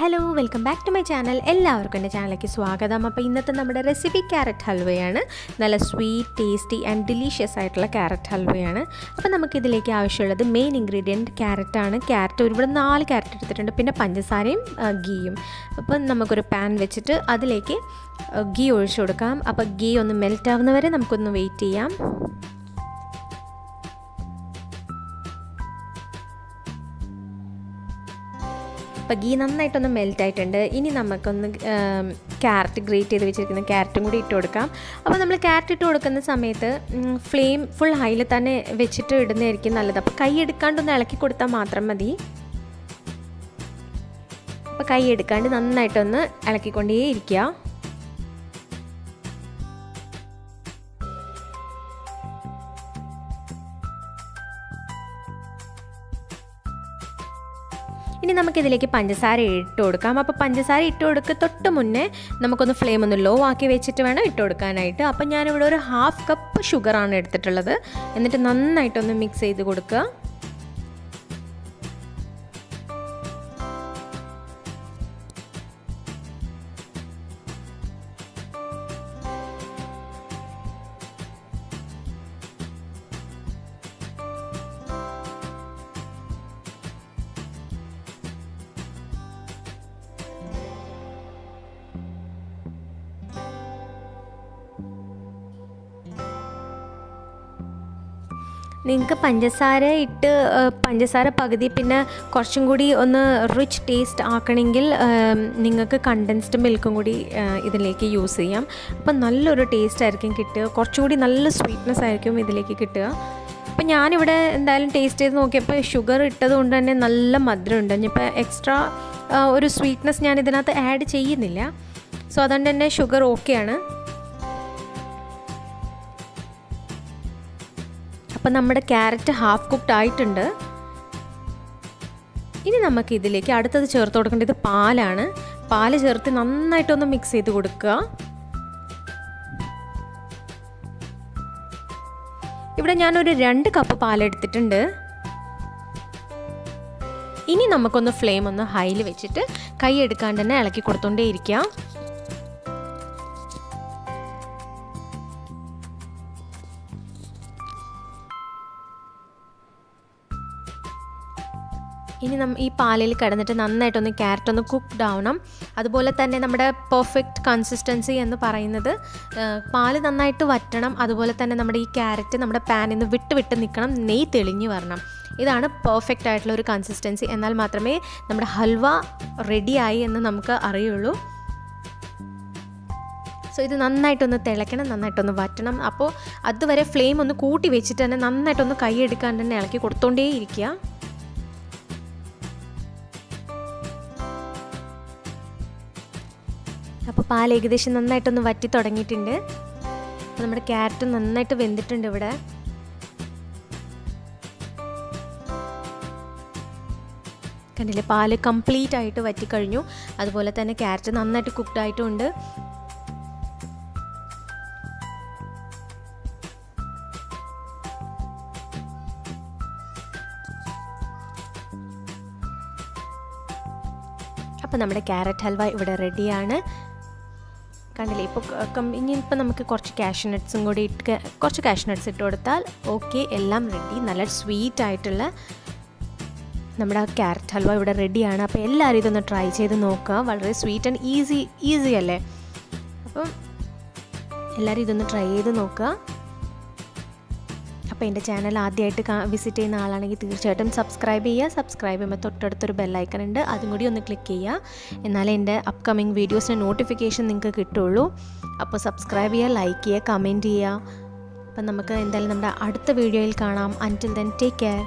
Hello welcome back to my channel എല്ലാവർക്കും എന്റെ ചാനലിലേക്ക് സ്വാഗതം. അപ്പോൾ ഇന്നത്തെ നമ്മുടെ റെസിപ്പി ക്യാരറ്റ് ഹൽവയാണ്. നല്ല സ്വീറ്റ് ടേസ്റ്റി ആൻഡ് ഡിലീഷ്യസ് ആയിട്ടുള്ള ക്യാരറ്റ് ഹൽവയാണ്. അപ്പോൾ നമുക്കിതിലേക്ക് ആവശ്യമുള്ളത് മെയിൻ ഇൻഗ്രീഡിയന്റ് ക്യാരറ്റാണ് ക്യാരറ്റ് ഒരുപാട് നാല് ക്യാരറ്റ് എടുത്തിട്ടുണ്ട്. പിന്നെ പഞ്ചസാരയും ഗീയും അപ്പം നമുക്കൊരു പാൻ വെച്ചിട്ട് അതിലേക്ക് ഗീ ഒഴിച്ചു കൊടുക്കാം. അപ്പോൾ ഗീ ഒന്ന് മെൽറ്റ് ആവുന്നവരെ നമുക്കൊന്ന് വെയിറ്റ് ചെയ്യാം. അപ്പോൾ ഗീ നന്നായിട്ടൊന്ന് മെൽറ്റായിട്ടുണ്ട് ഇനി നമുക്കൊന്ന് ക്യാരറ്റ് ഗ്രേറ്റ് ചെയ്ത് വെച്ചിരിക്കുന്ന ക്യാരറ്റും കൂടി ഇട്ട് കൊടുക്കാം. അപ്പോൾ നമ്മൾ ക്യാരറ്റ് ഇട്ട് കൊടുക്കുന്ന സമയത്ത് ഫ്ലെയിം ഫുൾ ഹൈയിൽ തന്നെ വെച്ചിട്ട് ഇടുന്നതായിരിക്കും നല്ലത്. അപ്പോൾ കൈ എടുക്കാണ്ടൊന്ന് ഇളക്കി കൊടുത്താൽ മാത്രം മതി. അപ്പോൾ കൈ എടുക്കാണ്ട് നന്നായിട്ടൊന്ന് ഇളക്കിക്കൊണ്ടേ ഇരിക്കുക ഇനി നമുക്കിതിലേക്ക് പഞ്ചസാര ഇട്ട് കൊടുക്കാം. അപ്പോൾ പഞ്ചസാര ഇട്ട് കൊടുക്കുക തൊട്ട് മുന്നേ നമുക്കൊന്ന് ഫ്ലെയിം ഒന്ന് ലോ ആക്കി വെച്ചിട്ട് വേണം ഇട്ട് കൊടുക്കാനായിട്ട്. അപ്പം ഞാനിവിടെ ഒരു ഹാഫ് കപ്പ് ഷുഗറാണ് എടുത്തിട്ടുള്ളത്. എന്നിട്ട് നന്നായിട്ടൊന്ന് മിക്സ് ചെയ്ത് കൊടുക്കുക നിങ്ങൾക്ക് പഞ്ചസാര ഇട്ട് പഞ്ചസാര പകുതി പിന്നെ കുറച്ചും കൂടി ഒന്ന് റിച്ച് ടേസ്റ്റ് ആക്കണമെങ്കിൽ നിങ്ങൾക്ക് കണ്ടൻസ്ഡ് മിൽക്കും കൂടി ഇതിലേക്ക് യൂസ് ചെയ്യാം. അപ്പം നല്ലൊരു ടേസ്റ്റ് ആയിരിക്കും കിട്ടുക. കുറച്ചുകൂടി നല്ല സ്വീറ്റ്നെസ് ആയിരിക്കും ഇതിലേക്ക് കിട്ടുക. അപ്പം ഞാനിവിടെ എന്തായാലും ടേസ്റ്റ് ചെയ്ത് നോക്കിയപ്പോൾ ഷുഗർ ഇട്ടത് കൊണ്ട് തന്നെ നല്ല മധുരമുണ്ട്. ഇനിയിപ്പോൾ എക്സ്ട്രാ ഒരു സ്വീറ്റ്നെസ് ഞാൻ ഇതിനകത്ത് ആഡ് ചെയ്യുന്നില്ല. സോ അതുകൊണ്ട് തന്നെ ഷുഗർ ഓക്കെയാണ് അപ്പം നമ്മുടെ ക്യാരറ്റ് ഹാഫ് കുക്ക്ഡ് ആയിട്ടുണ്ട്. ഇനി നമുക്ക് ഇതിലേക്ക് അടുത്തത് ചേർത്ത് കൊടുക്കേണ്ടത് പാലാണ്. പാൽ ചേർത്ത് നന്നായിട്ടൊന്ന് മിക്സ് ചെയ്ത് കൊടുക്കുക. ഇവിടെ ഞാനൊരു രണ്ട് കപ്പ് പാലെടുത്തിട്ടുണ്ട് ഇനി നമുക്കൊന്ന് ഫ്ലെയിം ഒന്ന് ഹൈയിൽ വെച്ചിട്ട് കൈ എടുക്കാണ്ട് തന്നെ ഇളക്കി കൊടുത്തോണ്ടേ ഇരിക്കാം. ഇനി നം ഈ പാലിൽ കിടന്നിട്ട് നന്നായിട്ടൊന്ന് ക്യാരറ്റ് ഒന്ന് കുക്ക്ഡ് ആവണം അതുപോലെ തന്നെ നമ്മുടെ പെർഫെക്റ്റ് കൺസിസ്റ്റൻസി എന്ന് പറയുന്നത് പാൽ നന്നായിട്ട് വറ്റണം. അതുപോലെ തന്നെ നമ്മുടെ ഈ ക്യാരറ്റ് നമ്മുടെ പാനിൽ നിന്ന് വിട്ട് വിട്ട് നിൽക്കണം നെയ് തെളിഞ്ഞു വരണം. ഇതാണ് പെർഫെക്റ്റ് ആയിട്ടുള്ള ഒരു കൺസിസ്റ്റൻസി എന്നാൽ മാത്രമേ നമ്മുടെ ഹൽവ റെഡിയായി എന്ന് നമുക്ക് അറിയുള്ളൂ. സോ ഇത് നന്നായിട്ടൊന്ന് തിളയ്ക്കണം നന്നായിട്ടൊന്ന് വറ്റണം. അപ്പോൾ അതുവരെ ഫ്ലെയിം ഒന്ന് കൂട്ടി വെച്ചിട്ട് തന്നെ നന്നായിട്ടൊന്ന് കൈ എടുക്കാൻ തന്നെ ഇളക്കി കൊടുത്തോണ്ടേ ഇരിക്കുക അപ്പോൾ പാൽ ഏകദേശം നന്നായിട്ടൊന്ന് വറ്റി തുടങ്ങിയിട്ടുണ്ട്. അപ്പോൾ നമ്മുടെ ക്യാരറ്റ് നന്നായിട്ട് വെന്തിട്ടുണ്ട് ഇവിടെ. കണ്ടില്ലേ പാൽ കംപ്ലീറ്റ് ആയിട്ട് വറ്റിക്കഴിഞ്ഞു അതുപോലെ തന്നെ ക്യാരറ്റ് നന്നായിട്ട് കുക്ക്ഡ് ആയിട്ടുമുണ്ട് അപ്പോൾ നമ്മുടെ ക്യാരറ്റ് ഹൽവ ഇവിടെ റെഡിയാണ് കണ്ടില്ലേ? ഇപ്പോൾ ഇനിയിപ്പോൾ നമുക്ക് കുറച്ച് ക്യാഷ് നട്ട്സും കൂടി ഇട്ട് കുറച്ച് ക്യാഷ് നട്ട്സ് ഇട്ട് കൊടുത്താൽ ഓക്കെ എല്ലാം റെഡി നല്ല സ്വീറ്റ് ആയിട്ടുള്ള നമ്മുടെ ക്യാരറ്റ് ഹൽവ ഇവിടെ റെഡിയാണ് അപ്പോൾ എല്ലാവരും ഇതൊന്ന് ട്രൈ ചെയ്ത് നോക്കുക. വളരെ സ്വീറ്റ് ആൻഡ് ഈസി ഈസി അല്ലേ? അപ്പം എല്ലാവരും ഇതൊന്ന് ട്രൈ ചെയ്ത് നോക്കുക. അപ്പോൾ എന്റെ ചാനൽ ആദ്യമായിട്ട് വിസിറ്റ് ചെയ്യുന്ന ആളാണെങ്കിൽ തീർച്ചയായിട്ടും സബ്സ്ക്രൈബ് ചെയ്യുക. സബ്സ്ക്രൈബ് ചെയ്യുമ്പോൾ തൊട്ടടുത്തൊരു ബെല്ലൈക്കൺ ഉണ്ട്. അതും കൂടി ഒന്ന് ക്ലിക്ക് ചെയ്യുക. എന്നാലേ എന്റെ അപ്കമിങ് വീഡിയോസിന്റെ നോട്ടിഫിക്കേഷൻ നിങ്ങൾക്ക് കിട്ടുള്ളൂ. അപ്പോൾ സബ്സ്ക്രൈബ് ചെയ്യുക ലൈക്ക് ചെയ്യുക കമന്റ് ചെയ്യുക. അപ്പം നമുക്ക് എന്തായാലും നമ്മുടെ അടുത്ത വീഡിയോയിൽ കാണാം. അന്റിൽ ദെൻ ടേക്ക് കെയർ